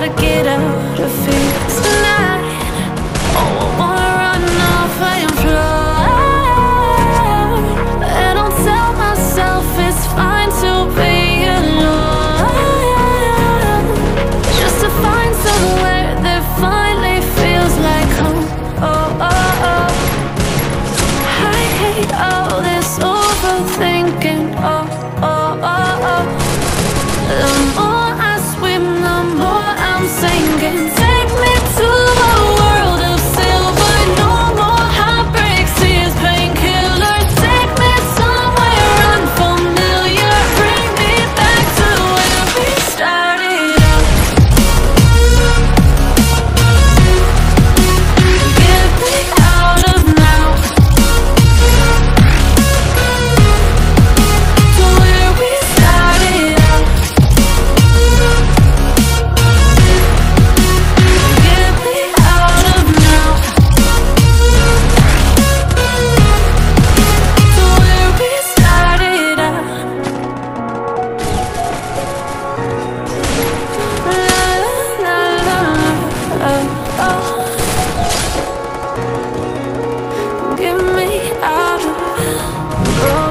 dejar que